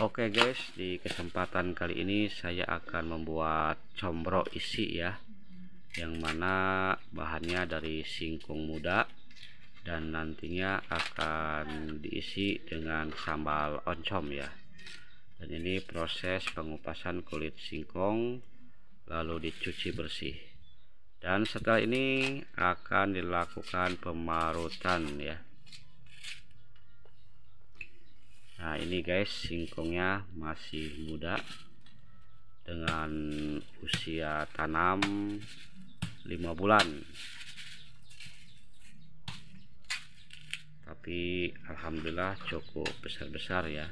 Oke guys, di kesempatan kali ini saya akan membuat combro isi ya. Yang mana bahannya dari singkong muda dan nantinya akan diisi dengan sambal oncom ya. Dan ini proses pengupasan kulit singkong lalu dicuci bersih. Dan setelah ini akan dilakukan pemarutan ya nah ini guys singkongnya masih muda. Dengan usia tanam 5 bulan. Tapi Alhamdulillah cukup besar-besar ya